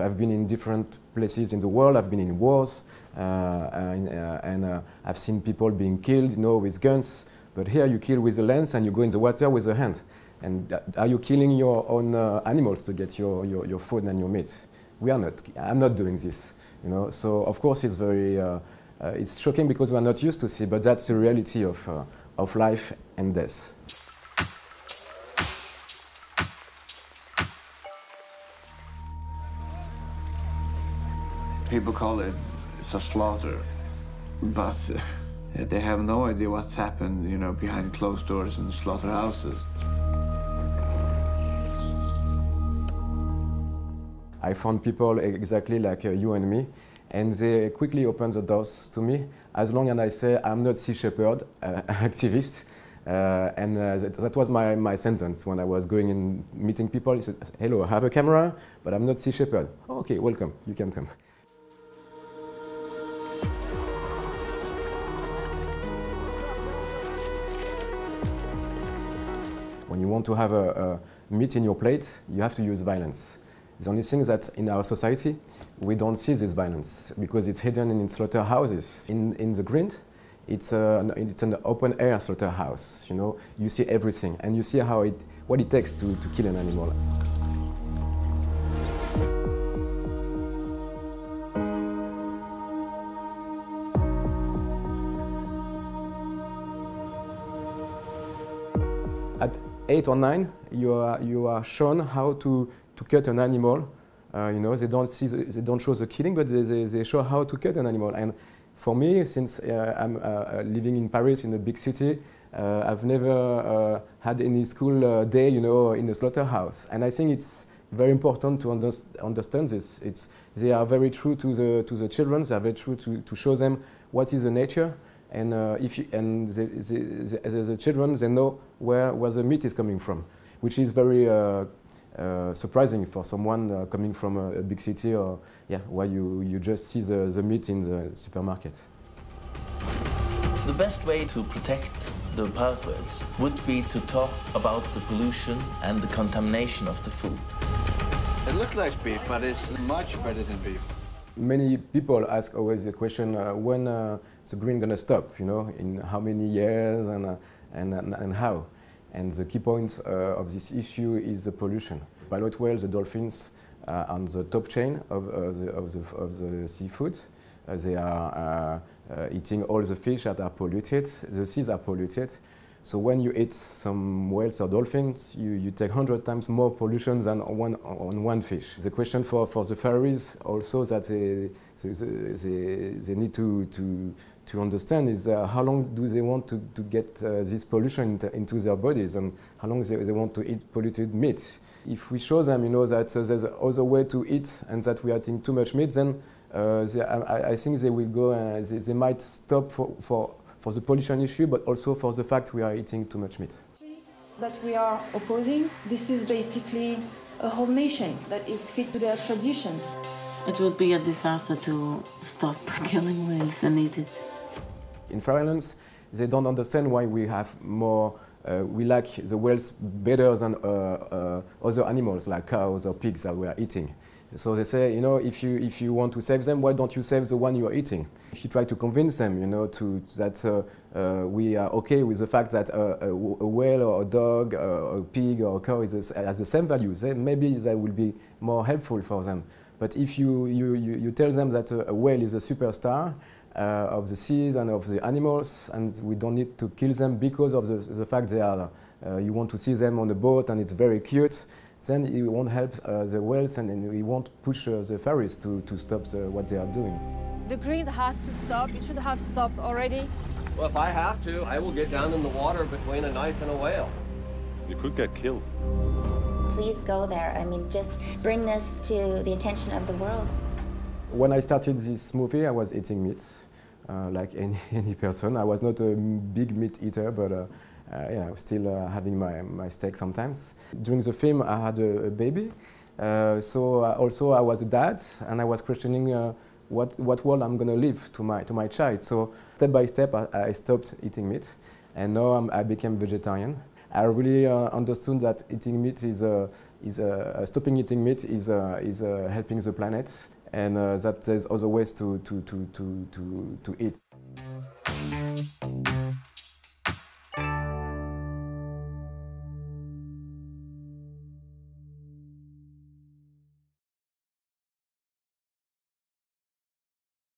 I've been in different places in the world. I've been in wars, uh, and, uh, and uh, I've seen people being killed, you know, with guns. But here you kill with a lens and you go in the water with a hand. And are you killing your own uh, animals to get your, your, your, food and your meat? We are not. I'm not doing this, you know. So of course it's very, uh, uh, it's shocking because we're not used to see, but that's the reality of, of life and death. People call it it's a slaughter, but uh, they have no idea what's happened, you know, behind closed doors in slaughterhouses. I found people exactly like uh, you and me, and they quickly opened the doors to me. As long as I say I'm not Sea Shepherd uh, activist, uh, and uh, that, that, was my, my sentence when I was going and meeting people. He says, hello, I have a camera, but I'm not Sea Shepherd. Oh, okay, welcome, you can come. When you want to have a, a meat in your plate, you have to use violence. The only thing that in our society, we don't see this violence because it's hidden in slaughterhouses. In, in the grind, it's, it's an open air slaughterhouse. You know, you see everything and you see how it, what it takes to, to kill an animal. At eight or nine, you are, you are shown how to, to cut an animal. Uh, you know, they don't, see the, they don't show the killing, but they, they, they, show how to cut an animal. And for me, since uh, I'm uh, uh living in Paris, in a big city, uh, I've never uh, had any school day, you know, in a slaughterhouse. And I think it's very important to under understand this. It's, they are very true to the, to the children. They are very true to, to show them what is the nature and uh, if you, and the, the, the, the, children they know where, where the meat is coming from, which is very uh, uh, surprising for someone uh, coming from a, a, big city or yeah, where you, you just see the, the meat in the supermarket. The best way to protect the pathways would be to talk about the pollution and the contamination of the food. It looks like beef, but it's much better than beef. Many people ask always the question, uh, when uh, the grind gonna stop, you know, in how many years and, uh, and, and, and, how? And the key point uh, of this issue is the pollution. Pilot whales, the dolphins, are on the top chain of, uh, the, of, the, of the seafood. Uh, they are eating all the fish that are polluted. The seas are polluted. So when you eat some whales or dolphins, you, you take 100 times more pollution than on one, on one fish. The question for, for the Faroese also that they, they, they need to, to, to understand is uh, how long do they want to, to get uh, this pollution into, their bodies and how long they, they want to eat polluted meat. If we show them, you know, that uh, there's other way to eat and that we are eating too much meat, then uh, they, I, I, think they will go, and they, they might stop for, for for the pollution issue, but also for the fact we are eating too much meat. That we are opposing, this is basically a whole nation that is fit to their traditions. It would be a disaster to stop killing whales and eat it. In Faroe they don't understand why we have more uh, we like the whales better than uh, uh, other animals like cows or pigs that we are eating. So they say, you know, if you, if you want to save them, why don't you save the one you are eating? If you try to convince them, you know, to, that uh, uh, we are okay with the fact that a, a whale or a dog or a pig or a cow is a, has the same values, then maybe that will be more helpful for them. But if you, you, you, you tell them that a, a whale is a superstar, uh, of the seas and of the animals, and we don't need to kill them because of the, the fact they are, uh, you want to see them on the boat and it's very cute, then it won't help uh, the whales and, and it won't push uh, the Faroese to, to stop the, what they are doing. The grind has to stop. It should have stopped already. Well, if I have to, I will get down in the water between a knife and a whale. You could get killed. Please go there. I mean, just bring this to the attention of the world. When I started this movie, I was eating meat, uh, like any, any person. I was not a big meat eater, but uh, you know, still uh, having my, my steak sometimes. During the film, I had a, a baby, uh, so also I was a dad, and I was questioning what, what world I'm going to live to my, to my child. So step by step, I, I stopped eating meat, and now I'm, i became vegetarian. I really uh, understood that eating meat is, uh, is uh, stopping eating meat is, uh, is uh, helping the planet and uh, that there's other ways to, to, to, to, to, to eat.